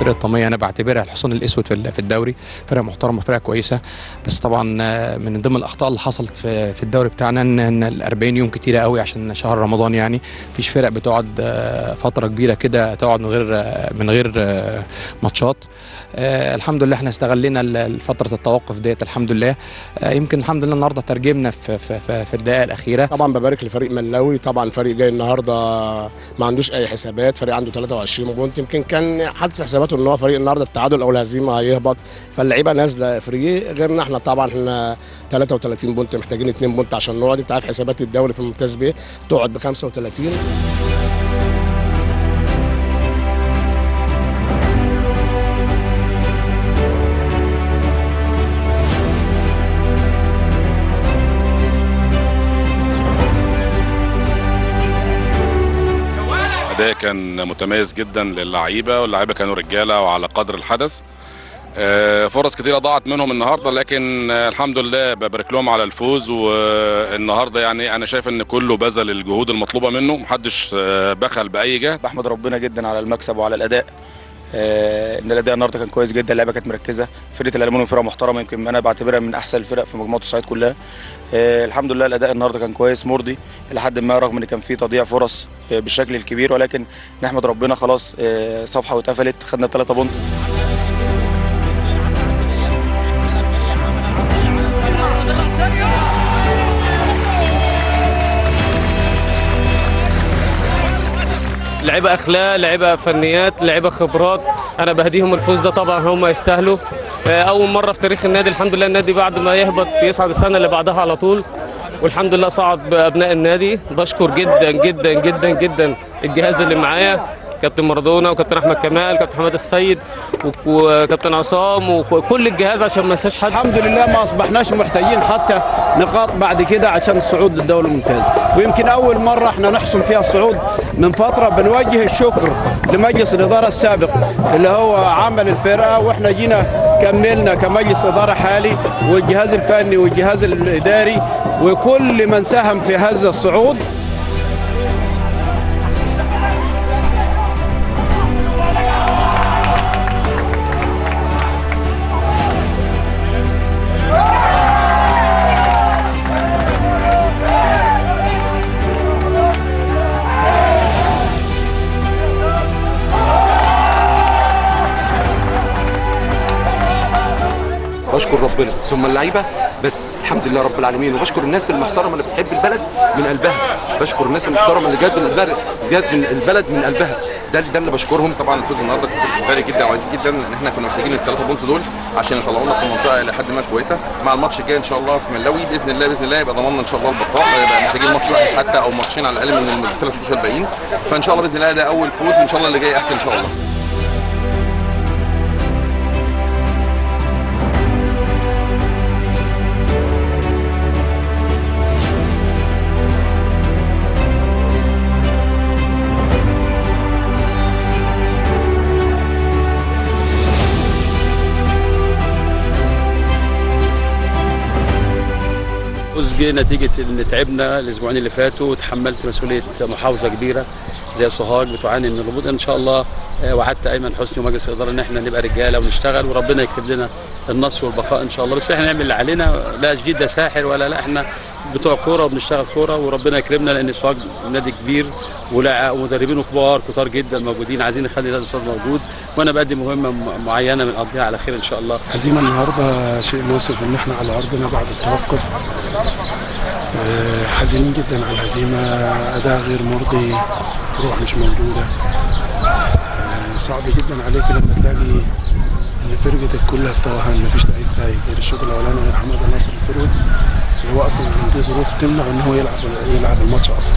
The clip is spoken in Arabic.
فرقه طميه أنا بعتبرها الحصان الأسود في الدوري. فرقة محترمة فرقة كويسة. بس طبعا آه، من ضمن الأخطاء اللي حصلت في الدوري بتاعنا ان ال 40 يوم كتيرة قوي عشان شهر رمضان يعني. مفيش فرق بتقعد آه، فترة كبيرة كده تقعد من غير آه، من غير ماتشات. الحمد لله إحنا استغلينا فترة التوقف ديت الحمد لله. يمكن الحمد لله النهارده ترجمنا في في في, الدقائق الأخيرة. طبعا ببارك لفريق ملاوي. طبعا فريق جاي النهارده ما عندوش أي حسابات. فريق عنده 23 point يمكن كان حاطط في ان هو فريق النهارده التعادل أو الهزيمة هيهبط. فاللعيبة نازلة free غيرنا إحنا طبعا إحنا 33 point محتاجين 2 point عشان نقعد. أنت عارف حسابات الدوري في الممتاز B تقعد ب 35 الاداء كان متميز جدا للعيبة واللعيبة كانوا رجالة وعلى قدر الحدث. آه، فرص كتيرة ضاعت منهم النهارده لكن آه، الحمد لله ببارك لهم على الفوز. والنهاردة يعني أنا شايف إن كله بذل الجهود المطلوبة منه محدش آه، بخل بأي جهد. بحمد ربنا جدا على المكسب وعلى الأداء. آه، إن الاداء النهارده كان كويس جدا اللعيبة كانت مركزة. فرقة الالمونيوم فرقة محترمة يمكن أنا بعتبرها من أحسن الفرق في مجموعة الصعيد كلها. آه، الحمد لله الأداء النهارده كان كويس. مرضي لحد ما رغم إن كان في تضييع فرص آه، بالشكل الكبير ولكن نحمد ربنا خلاص آه، صفحة واتقفلت خدنا ثلاثة بونت. لعيبه أخلاق لعيبه فنيات لعيبه خبرات. أنا بهديهم الفوز ده طبعا هم يستاهلوا. آه، أول مرة في تاريخ النادي الحمد لله النادي بعد ما يهبط بيصعد السنة اللي بعدها على طول. والحمد لله صعد بأبناء النادي. بشكر جدا جدا جدا جدا الجهاز اللي معايا. كابتن مارادونا وكابتن أحمد كمال كابتن حماد السيد وك- وكابتن عصام وكل الجهاز عشان ما انساش حد. الحمد لله ما أصبحناش محتاجين حتى نقاط بعد كده عشان الصعود للدوري الممتاز ويمكن أول مرة إحنا نحسم فيها الصعود من فترة بنوجه الشكر لمجلس الإدارة السابق اللي هو عمل الفرقة وإحنا جينا كملنا كمجلس إدارة حالي والجهاز الفني والجهاز الإداري وكل من ساهم في هذا الصعود بشكر ربنا ثم اللعيبة. بس الحمد لله رب العالمين. وبشكر الناس المحترمة اللي بتحب البلد من قلبها. بشكر الناس المحترمة اللي جت من البلد جت من البلد من قلبها. ده ده اللي بشكرهم. طبعا الفوز النهارده كان غالي جدا وعزيز جدا. لأن إحنا كنا محتاجين الثلاثه بونت دول عشان يطلعونا في منطقة إلى حد ما كويسة. مع الماتش الجاي إن شاء الله في ملاوي بإذن الله بإذن الله يبقى ضمننا إن شاء الله البقاء. يبقى محتاجين ماتش واحد حتى أو ماتشين على الأقل من الثلاث ماتشات الباقيين. فإن شاء الله بإذن الله ده أول فوز. وإن شاء الله اللي جاي أحسن إن شاء الله. جه نتيجة إن تعبنا الأسبوعين اللي فاتوا وتحملت مسؤولية محافظة كبيرة زي سوهاج بتعاني من الهبوط إن شاء الله آه، وعدت أيمن حسني ومجلس الإدارة إن إحنا نبقى رجالة ونشتغل وربنا يكتب لنا النصر والبقاء إن شاء الله. بس إحنا نعمل اللي علينا لا جديد لا ساحر ولا لا إحنا بتوع كورة وبنشتغل كورة وربنا يكرمنا لأن سوهاج نادي كبير ومدربينه كبار كتار جدا موجودين عايزين نخلي نادي سوهاج موجود. وأنا بقدم مهمة م- معينة من قضيها على خير إن شاء الله. هزيمة النهاردة شيء مؤسف إن إحنا على أرضنا بعد التوقف. حزينين جدا على الهزيمة. أداء غير مرضي. روح مش موجودة. آه، صعب جدا عليك لما تلاقي إن فرقتك كلها في توهان مفيش لعيب فايق. غير الشوط الأولاني غير حمادة ناصر الفرود اللي هو أصلا عنده ظروف تمنع إن هو يلعب يلعب الماتش أصلا.